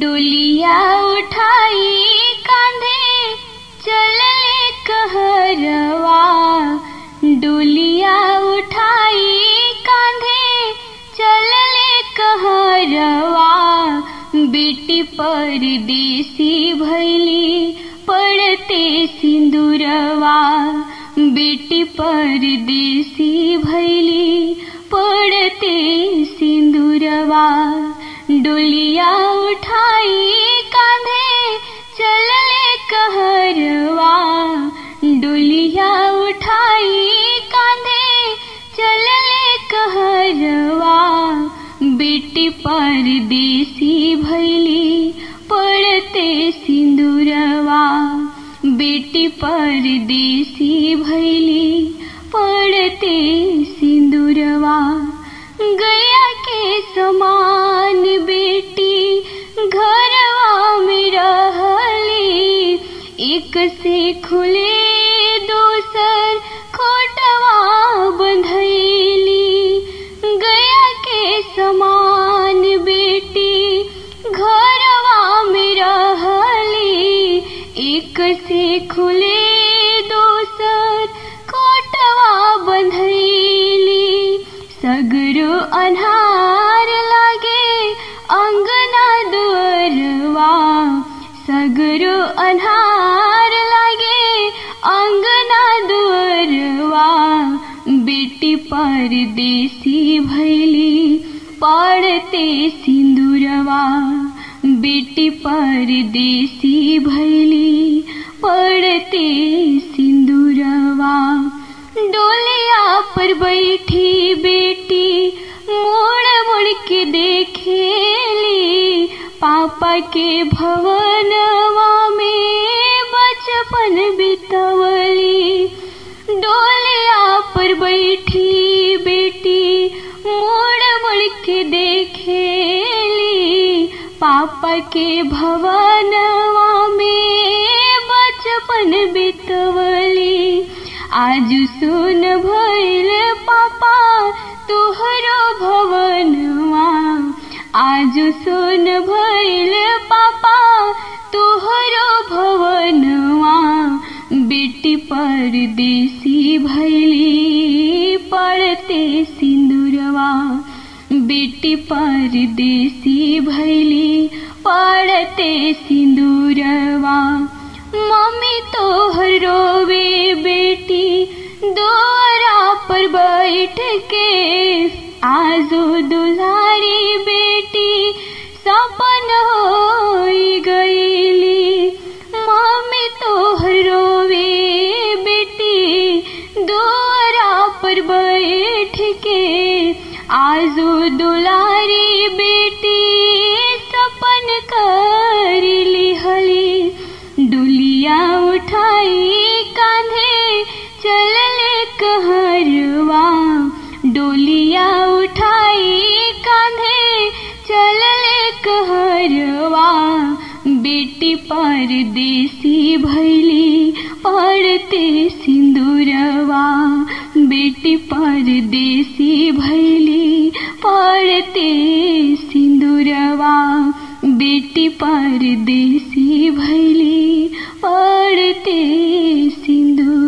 डोलिया उठाई कांधे चलले कहरवा। डोलिया उठाई कांधे चलले कहरवा। बेटी परदेसी भैली पड़ते सिंदूरवा। बेटी परदेसी भैली पड़ते सिंदूरवा डोलिया उठाई बेटी परदेसी भैली पड़ते सिंदूरवा गया के समान बेटी घरवा में रहली एक से खुले एक से खुले दोसर खोटवा बंधैली सगरो अन्हार लागे अंगना दुअरवा सगरो अन्हार लागे अंगना दुअरवा बेटी परदेसी भैली पड़ते सिंदूरवा बेटी परदेसी भैली पड़ते सिंदूरवा। डोलिया पर बैठी बेटी, मोड़ मोड़ के देखेली। पापा के भवनवा में बचपन बितवली। डोलिया पर बैठी के में बचपन बितवली। आज सुन भइल पापा तोहरो भवनवा आज सुन भइल पापा तोहरो भवनवा बेटी परदेसी भैली पड़ते सिंदूरवा बेटी परदेसी भैली पड़ते सिंदूरवा मम्मी तोहर रोवे बेटी दोरा पर बैठ के आजो दुलारी बेटी, सपन हो गईली। मम्मी तोहर रोवे बेटी दोरा पर बैठ के आजो दुलारी बेटी परदेसी भैली पड़ते सिंदूरवा बेटी परदेसी भैली पड़ते सिंदूरवा बेटी परदेसी भैली पड़ते सिंदूरवा